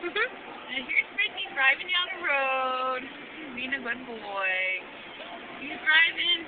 Mm -hmm. And here's Mickey driving down the road, being a good boy. He's driving.